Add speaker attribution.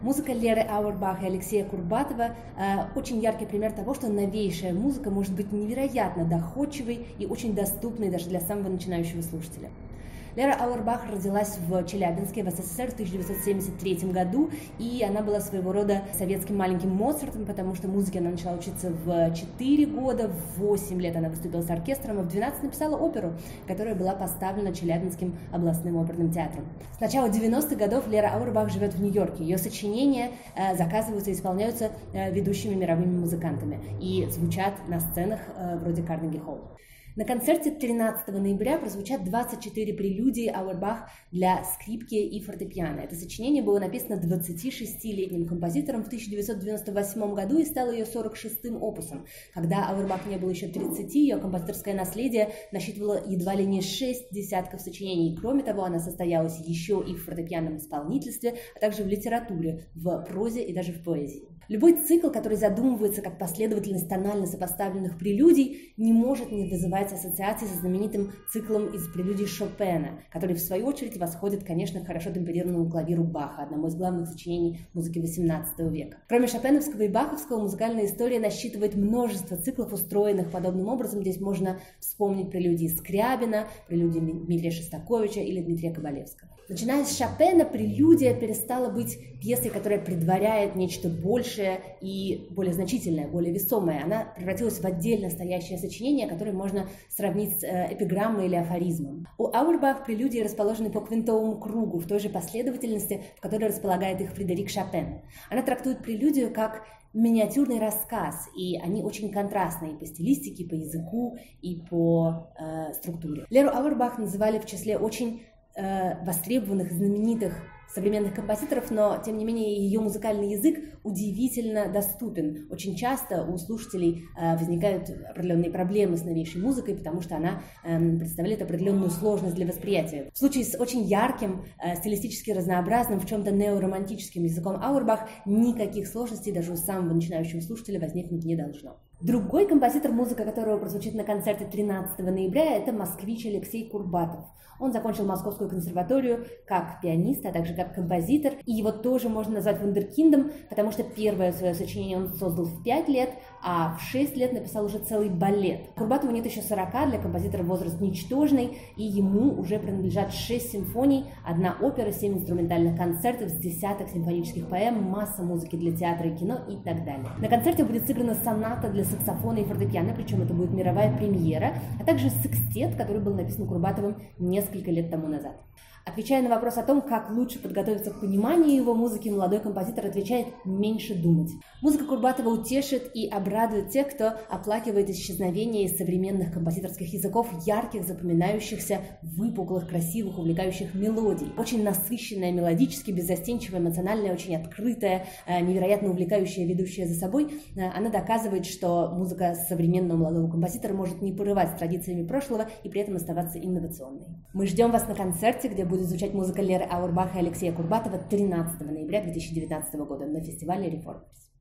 Speaker 1: Музыка Леры Ауэрбах и Алексея Курбатова э, очень яркий пример того, что новейшая музыка может быть невероятно доходчивой и очень доступной даже для самого начинающего слушателя. Лера Ауэрбах родилась в Челябинске, в СССР в 1973 году, и она была своего рода советским маленьким Моцартом, потому что музыке она начала учиться в 4 года, в 8 лет она выступила с оркестром, а в 12 написала оперу, которая была поставлена Челябинским областным оперным театром. С начала 90-х годов Лера Ауэрбах живет в Нью-Йорке. Ее сочинения э, заказываются и исполняются э, ведущими мировыми музыкантами и звучат на сценах э, вроде Карнеги Холл. На концерте 13 ноября прозвучат 24 прелюдии Ауэрбах для скрипки и фортепиано. Это сочинение было написано 26-летним композитором в 1998 году и стало ее 46-м опусом. Когда Ауэрбах не было еще 30, ее композиторское наследие насчитывало едва ли не 6 десятков сочинений. Кроме того, она состоялась еще и в фортепианном исполнительстве, а также в литературе, в прозе и даже в поэзии. Любой цикл, который задумывается как последовательность тонально сопоставленных прелюдий, не может не вызывать ассоциации со знаменитым циклом из прелюдий Шопена, который в свою очередь восходит, конечно, к хорошо темперированному клавиру Баха, одному из главных сочинений музыки XVIII века. Кроме шопеновского и баховского, музыкальная история насчитывает множество циклов, устроенных подобным образом. Здесь можно вспомнить прелюдии Скрябина, прелюдии Дмитрия Шостаковича или Дмитрия Кабалевского. Начиная с Шопена, прелюдия перестала быть пьесой, которая предваряет нечто большее и более значительное, более весомое. Она превратилась в отдельно стоящее сочинение, которое можно сравнить с э, эпиграммой или афоризмом. У Ауэрбах прелюдии расположены по квинтовому кругу, в той же последовательности, в которой располагает их Фредерик Шопен. Она трактует прелюдию как миниатюрный рассказ, и они очень контрастные по стилистике, по языку, и по э, структуре. Леру Ауэрбах называли в числе очень э, востребованных, знаменитых современных композиторов, но, тем не менее, ее музыкальный язык удивительно доступен. Очень часто у слушателей э, возникают определенные проблемы с новейшей музыкой, потому что она э, представляет определенную сложность для восприятия. В случае с очень ярким, э, стилистически разнообразным, в чем-то неоромантическим языком Ауэрбах никаких сложностей даже у самого начинающего слушателя возникнуть не должно. Другой композитор, музыка которого прозвучит на концерте 13 ноября, это москвич Алексей Курбатов. Он закончил Московскую консерваторию как пианист, а также как композитор, и его тоже можно назвать вундеркиндом, потому что первое свое сочинение он создал в 5 лет, а в 6 лет написал уже целый балет. Курбатову нет еще 40, для композитора возраст ничтожный, и ему уже принадлежат 6 симфоний, одна опера, 7 инструментальных концертов с десяток симфонических поэм, масса музыки для театра и кино и так далее. На концерте будет сыграна соната для саксофона и фортепиано, причем это будет мировая премьера, а также секстет, который был написан Курбатовым несколько лет тому назад. Отвечая на вопрос о том, как лучше подготовиться к пониманию его музыки, молодой композитор отвечает «меньше думать». Музыка Курбатова утешит и обрадует тех, кто оплакивает исчезновение из современных композиторских языков ярких, запоминающихся, выпуклых, красивых, увлекающих мелодий. Очень насыщенная мелодически, беззастенчивая, эмоциональная, очень открытая, э, невероятно увлекающая, ведущая за собой. Э, она доказывает, что музыка современного молодого композитора может не порывать с традициями прошлого и при этом оставаться инновационной. Мы ждем вас на концерте, где будет звучать музыка Леры Аурбаха и Алексея Курбатова 13 ноября 2019 года на фестивале Reformers.